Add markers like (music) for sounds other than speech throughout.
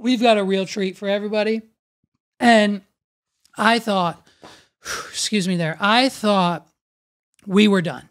we've got a real treat for everybody. And I thought, (sighs) excuse me there, I thought we were done.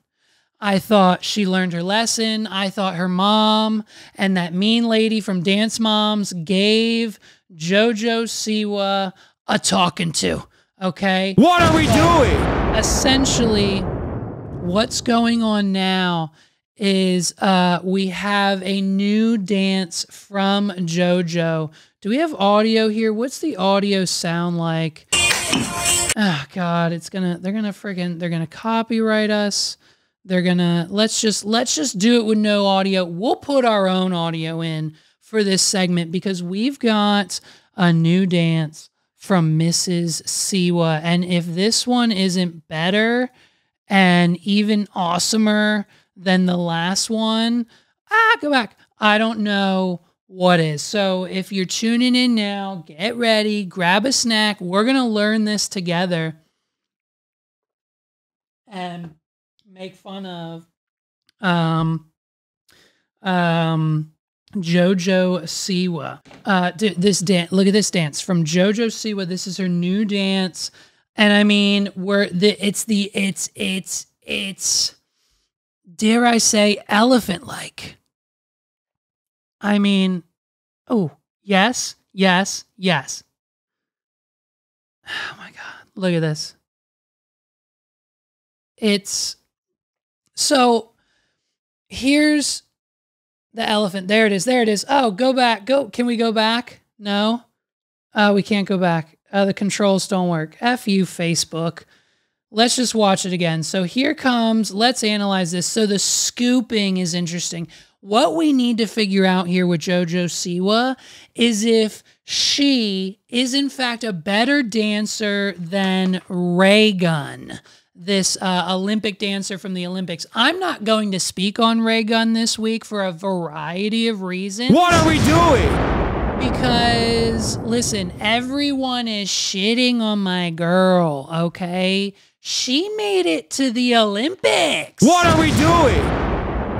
I thought she learned her lesson. I thought her mom and that mean lady from Dance Moms gave JoJo Siwa a talking to. Okay. What are we doing? Essentially, what's going on now is uh, we have a new dance from JoJo. Do we have audio here? What's the audio sound like? Oh God, it's gonna they're gonna friggin' they're gonna copyright us. They're gonna let's just let's just do it with no audio. We'll put our own audio in for this segment because we've got a new dance from Mrs. Siwa. And if this one isn't better and even awesomer than the last one, ah, go back. I don't know what is. So if you're tuning in now, get ready, grab a snack. We're going to learn this together and make fun of um um Jojo Siwa. Uh, this dance. Look at this dance from Jojo Siwa. This is her new dance, and I mean, we're the. It's the. It's it's it's. Dare I say, elephant like. I mean, oh yes, yes, yes. (sighs) Oh my god! Look at this. It's so. Here's the elephant. There it is. There it is. Oh, go back. Go. Can we go back? No. Uh, we can't go back. Uh, the controls don't work. F you, Facebook. Let's just watch it again. So here comes, let's analyze this. So the scooping is interesting. What we need to figure out here with JoJo Siwa is if she is in fact a better dancer than Raygun this uh, Olympic dancer from the Olympics. I'm not going to speak on Raygun this week for a variety of reasons. What are we doing? Because, listen, everyone is shitting on my girl, okay? She made it to the Olympics. What are we doing?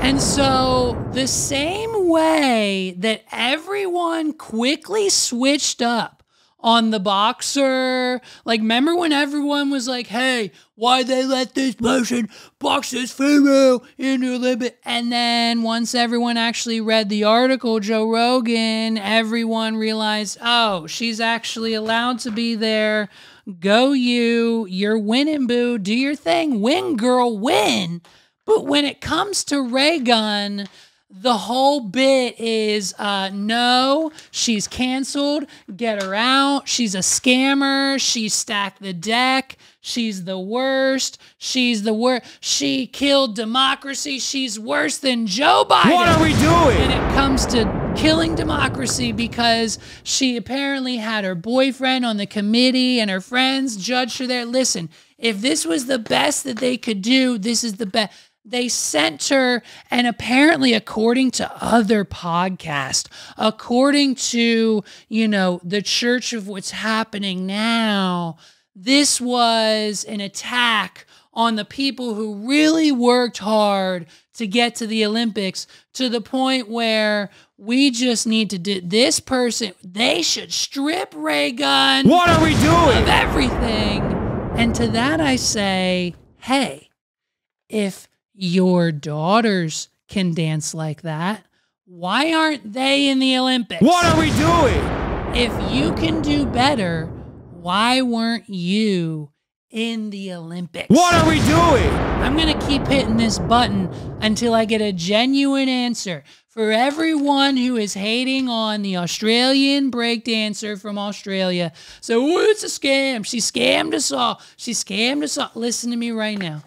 And so, the same way that everyone quickly switched up on the boxer. Like, remember when everyone was like, hey, why they let this person box this female into limit? And then once everyone actually read the article, Joe Rogan, everyone realized, oh, she's actually allowed to be there. Go you, you're winning, boo. Do your thing. Win, girl, win. But when it comes to Raygun, the whole bit is uh, no, she's canceled. Get her out. She's a scammer. She stacked the deck. She's the worst. She's the worst. She killed democracy. She's worse than Joe Biden. What are we doing? And it comes to killing democracy because she apparently had her boyfriend on the committee and her friends judged her there. Listen, if this was the best that they could do, this is the best they sent her and apparently according to other podcasts according to you know the church of what's happening now this was an attack on the people who really worked hard to get to the olympics to the point where we just need to do this person they should strip Raygun what are we doing of everything and to that i say hey if your daughters can dance like that. Why aren't they in the Olympics? What are we doing? If you can do better, why weren't you in the Olympics? What are we doing? I'm going to keep hitting this button until I get a genuine answer. For everyone who is hating on the Australian breakdancer from Australia, so oh, it's a scam. She scammed us all. She scammed us all. Listen to me right now.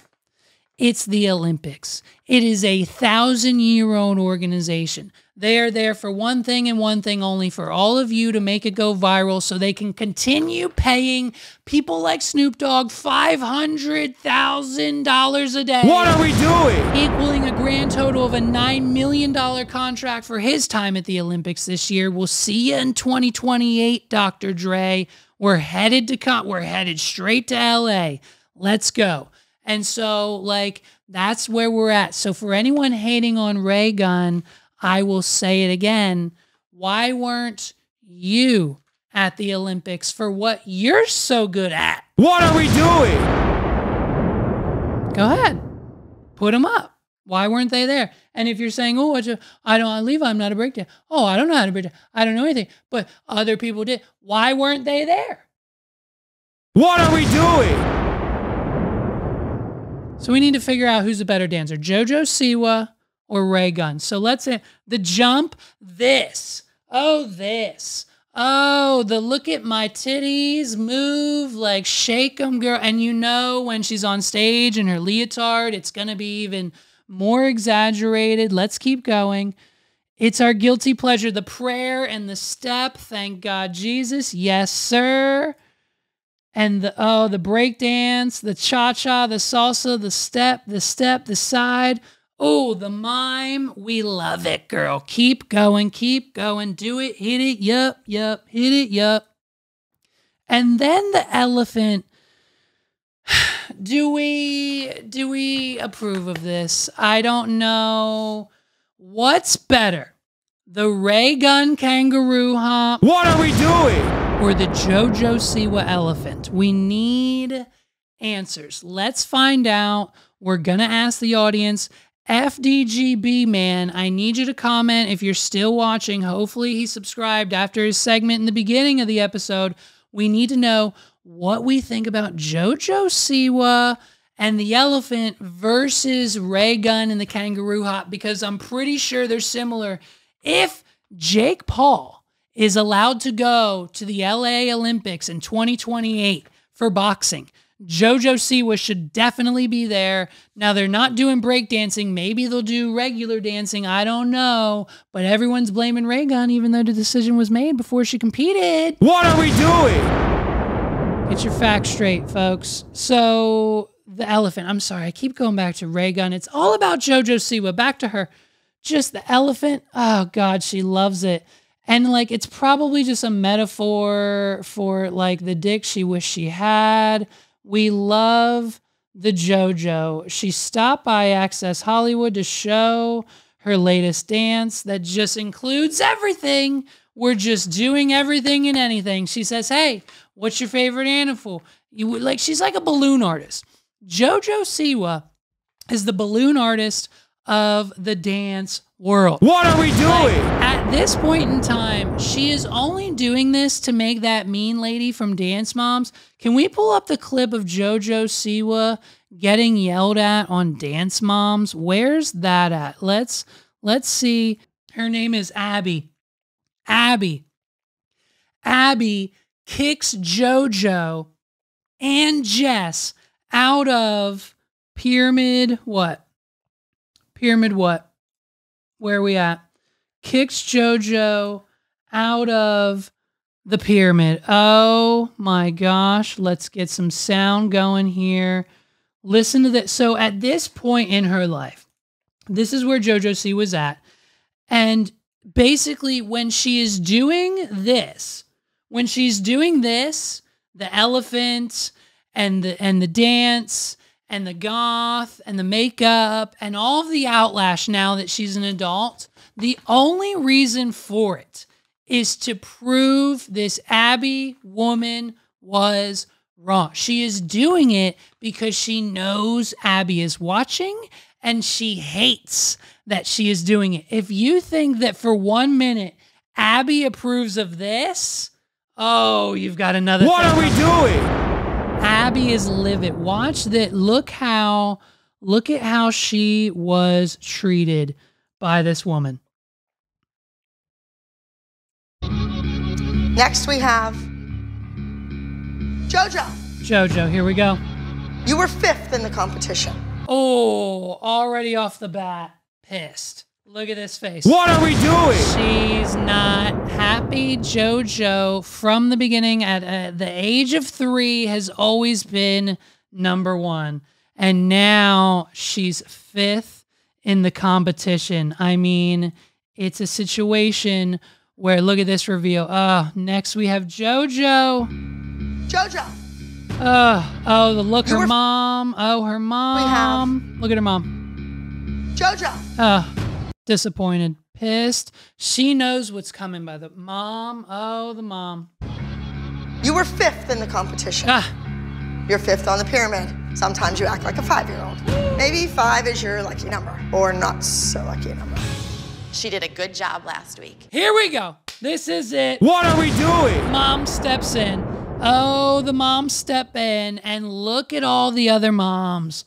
It's the Olympics. It is a thousand year old organization. They are there for one thing and one thing only for all of you to make it go viral so they can continue paying people like Snoop Dogg $500,000 a day. What are we doing? Equaling a grand total of a $9 million contract for his time at the Olympics this year. We'll see you in 2028, Dr. Dre. We're headed to con- we're headed straight to LA. Let's go. And so, like, that's where we're at. So, for anyone hating on Ray Raygun, I will say it again. Why weren't you at the Olympics for what you're so good at. What are we doing? Go ahead. Put them up. Why weren't they there? And if you're saying, oh, a, I don't leave, I'm not a breakdown. Oh, I don't know how to break down. I don't know anything. But other people did. Why weren't they there? What are we doing? So we need to figure out who's a better dancer, JoJo Siwa or Ray Gunn. So let's say the jump, this. Oh, this. Oh, the look at my titties move, like shake them, girl. And you know, when she's on stage in her leotard, it's going to be even more exaggerated. Let's keep going. It's our guilty pleasure, the prayer and the step. Thank God, Jesus. Yes, sir. And the oh, the break dance, the cha-cha, the salsa, the step, the step, the side. Oh, the mime. We love it, girl. Keep going, keep going. Do it, hit it, yup, yup, hit it, yup. And then the elephant. (sighs) Do we do we approve of this? I don't know. What's better? The ray gun kangaroo hop What are we doing? or the JoJo Siwa elephant? We need answers. Let's find out. We're going to ask the audience. FDGB man, I need you to comment if you're still watching. Hopefully, he subscribed after his segment in the beginning of the episode. We need to know what we think about JoJo Siwa and the elephant versus Ray Gun and the kangaroo hop because I'm pretty sure they're similar. If Jake Paul is allowed to go to the LA Olympics in 2028 for boxing, JoJo Siwa should definitely be there. Now they're not doing breakdancing. Maybe they'll do regular dancing. I don't know. But everyone's blaming Ray Gun, even though the decision was made before she competed. What are we doing? Get your facts straight, folks. So the elephant. I'm sorry, I keep going back to Ray Gun. It's all about JoJo Siwa. Back to her. Just the elephant. Oh God, she loves it. And like it's probably just a metaphor for like the dick she wished she had. We love the JoJo. She stopped by Access Hollywood to show her latest dance that just includes everything. We're just doing everything and anything. She says, "Hey, what's your favorite animal?" You would like she's like a balloon artist. JoJo Siwa is the balloon artist of the dance world. What are we doing? Like, at this point in time, she is only doing this to make that mean lady from Dance Moms. Can we pull up the clip of JoJo Siwa getting yelled at on Dance Moms? Where's that at? Let's let's see. Her name is Abby. Abby. Abby kicks JoJo and Jess out of Pyramid what? Pyramid what? Where we at? Kicks JoJo out of the pyramid. Oh my gosh. Let's get some sound going here. Listen to that. So at this point in her life, this is where JoJo C was at. And basically, when she is doing this, when she's doing this, the elephant and the and the dance and the goth and the makeup and all of the outlash now that she's an adult, the only reason for it is to prove this Abby woman was wrong. She is doing it because she knows Abby is watching and she hates that she is doing it. If you think that for one minute Abby approves of this, oh, you've got another. What thing are we doing? Abby is livid. Watch that. Look how look at how she was treated by this woman. Next, we have JoJo. Jojo, here we go. You were fifth in the competition. Oh, already off the bat, pissed. Look at this face. What are we doing? She's not happy. JoJo, from the beginning, at uh, the age of three, has always been number one. And now she's fifth in the competition. I mean, it's a situation where, look at this reveal. Oh, next we have JoJo. JoJo. Oh, oh, the look, You her were- mom. Oh, her mom. We have. Look at her mom. JoJo. Oh, disappointed, pissed. She knows what's coming by the mom. Oh, the mom. You were fifth in the competition. Ah, You're fifth on the pyramid. Sometimes you act like a five year old. Maybe five is your lucky number, or not so lucky number. She did a good job last week. here we go. This is it. What are we doing? Mom steps in. Oh, the mom step in and look at all the other moms.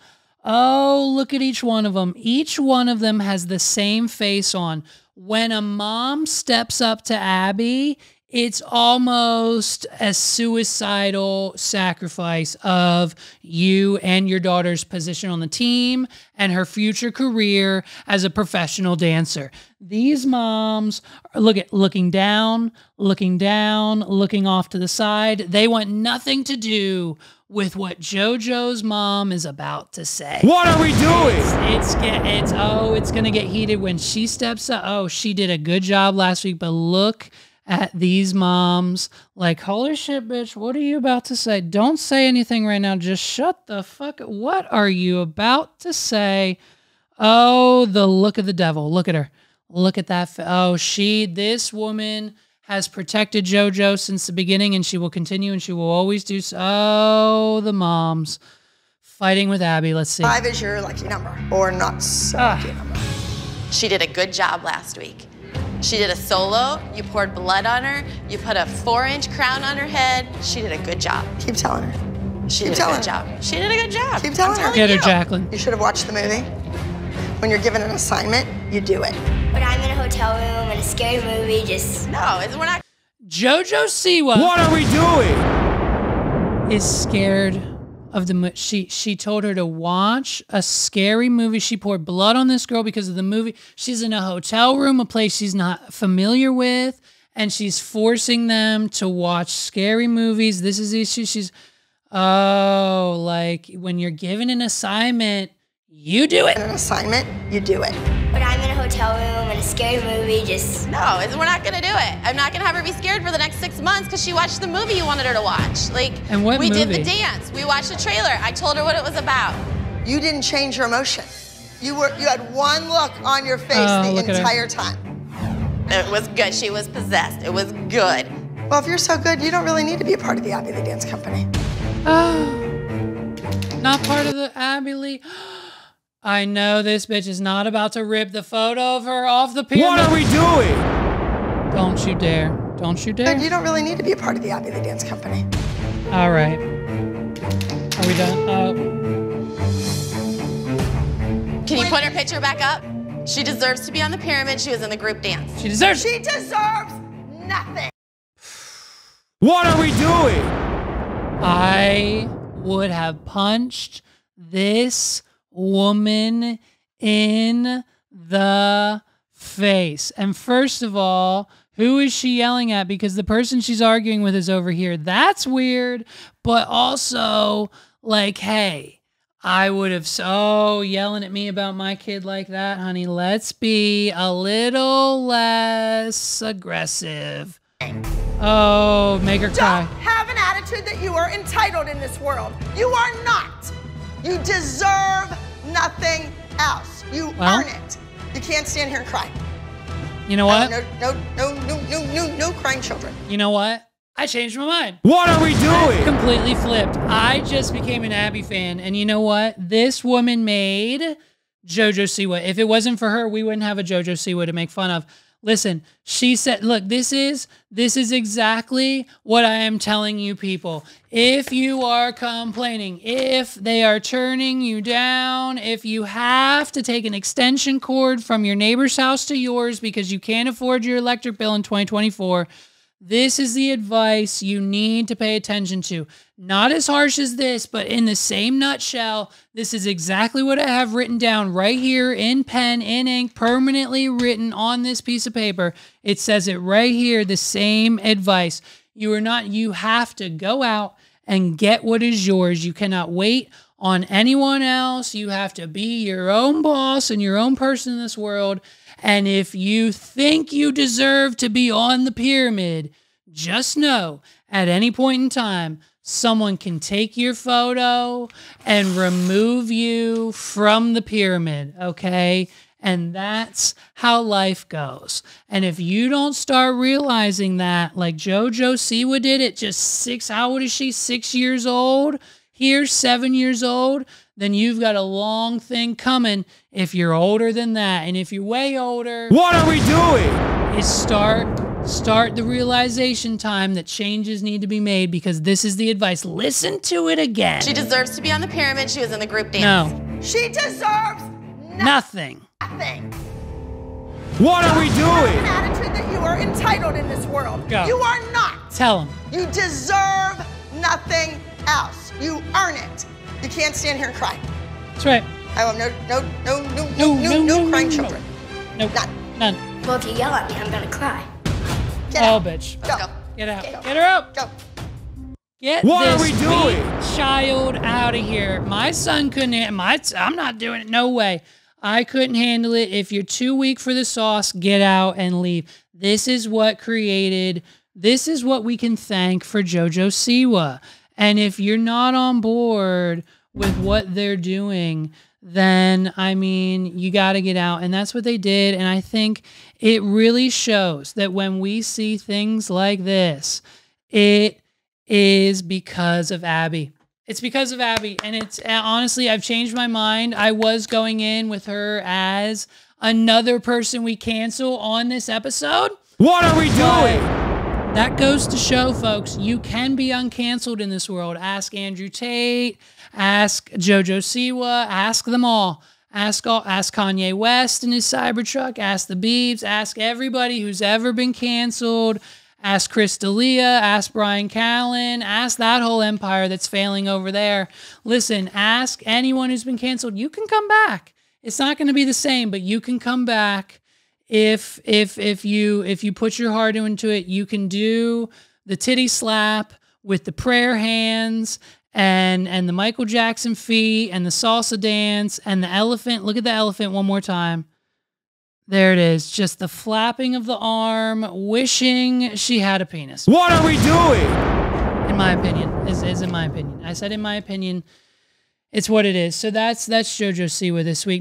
Oh, look at each one of them. Each one of them has the same face on. When a mom steps up to Abby, it's almost a suicidal sacrifice of you and your daughter's position on the team and her future career as a professional dancer. These moms are look at looking down, looking down, looking off to the side. They want nothing to do with what JoJo's mom is about to say. What are we doing? It's get it's oh, it's gonna get heated when she steps up. Oh, she did a good job last week, but look at these moms like holy shit bitch what are you about to say don't say anything right now just shut the fuck up. what are you about to say oh the look of the devil look at her look at that oh she this woman has protected jojo since the beginning and she will continue and she will always do so oh the moms fighting with abby let's see Five is your lucky number, or not so Ah. lucky number. She did a good job last week. She did a solo. You poured blood on her. You put a four inch crown on her head. She did a good job. Keep telling her. She Keep did a good her. job. She did a good job. Keep telling I'm her. telling get her you. jacqueline You should have watched the movie. When you're given an assignment, you do it. When I'm in a hotel room in a scary movie, just No, it's, we're not. jojo siwa What are we doing? is scared of the mo- she she told her to watch a scary movie she poured blood on this girl because of the movie she's in a hotel room a place she's not familiar with and she's forcing them to watch scary movies this is the issue she's oh like when you're given an assignment you do it An assignment, you do it. when I'm in a hotel room in a scary movie, just No, we're not gonna do it. I'm not gonna have her be scared for the next six months because she watched the movie you wanted her to watch. Like, And what we did the dance. We watched the trailer. I told her what it was about. You didn't change your emotion. You were you had one look on your face Oh, the look at her. entire time. It was good. She was possessed. It was good. Well, if you're so good, you don't really need to be a part of the Abby Lee Dance Company. oh not part of the abby lee (gasps) I know this bitch is not about to rip the photo of her off the pyramid. What are we doing? Don't you dare. Don't you dare. Good, you don't really need to be a part of the Abby Lee Dance Company. All right. Are we done? Uh, Can you put her picture back up? She deserves to be on the pyramid. She was in the group dance. she deserves. She deserves nothing. What are we doing? I would have punched this woman in the face. And first of all, who is she yelling at? Because the person she's arguing with is over here. That's weird. But also, like, hey, I would have so oh, yelling at me about my kid like that, honey. Let's be a little less aggressive. Oh, make her cry. Don't have an attitude that you are entitled in this world. You are not. You deserve nothing else. You Well- earn it. You can't stand here and cry. You know what? No, no, no, no, no, no, no crying children. You know what? I changed my mind. What are we doing? Completely flipped. I just became an Abby fan. And you know what? This woman made JoJo Siwa. If it wasn't for her, we wouldn't have a JoJo Siwa to make fun of. Listen, she said, look, this is this is exactly what I am telling you people. If you are complaining, if they are turning you down, if you have to take an extension cord from your neighbor's house to yours because you can't afford your electric bill in 2024, this is the advice you need to pay attention to. Not as harsh as this, but in the same nutshell, this is exactly what I have written down right here in pen, in ink, permanently written on this piece of paper. It says it right here the same advice. You are not, you have to go out and get what is yours. You cannot wait on anyone else. You have to be your own boss and your own person in this world. And if you think you deserve to be on the pyramid, just know at any point in time, someone can take your photo and remove you from the pyramid, okay? And that's how life goes. And if you don't start realizing that, like JoJo Siwa did at just six, how old is she? Six years old? Here, seven years old, then you've got a long thing coming if you're older than that. And if you're way older, What are we doing? is start start the realization time that changes need to be made because this is the advice. Listen to it again. She deserves to be on the pyramid. She was in the group dance. no, She deserves nothing. nothing. What are we doing? An doing? attitude that you are entitled in this world. Go. You are not. Tell him. You deserve nothing else. You earn it. You can't stand here and cry. That's right. I want no, no, no, no, no, no, no, crying children. Nope. None. None. Well, if you yell at me, I'm gonna cry. Get Oh, out. bitch. Go. go. Get out. Go. Get her out. Go. Get What are we doing? child out of here. My son couldn't. My I'm not doing it. No way. I couldn't handle it. If you're too weak for the sauce, get out and leave. This is what created. This is what we can thank for JoJo Siwa. And if you're not on board with what they're doing, then I mean, you got to get out. And that's what they did. And I think it really shows that when we see things like this, it is because of Abby. It's because of Abby. And it's uh, honestly, I've changed my mind. I was going in with her as another person we cancel on this episode. What are we doing? That goes to show, folks, you can be uncanceled in this world. Ask Andrew Tate, ask JoJo Siwa, ask them all. Ask all, ask Kanye West and his Cybertruck, ask the Beebs, ask everybody who's ever been canceled. Ask Chris D'Elia, ask Bryan Callen, ask that whole empire that's failing over there. Listen, ask anyone who's been canceled. You can come back. It's not going to be the same, but you can come back if if if you if you put your heart into it, you can do the titty slap with the prayer hands and and the Michael Jackson feet and the salsa dance and the elephant. Look at the elephant one more time. There it is. Just the flapping of the arm, wishing she had a penis. What are we doing? In my opinion, is is in my opinion. I said in my opinion, it's what it is. So that's that's JoJo Siwa this week.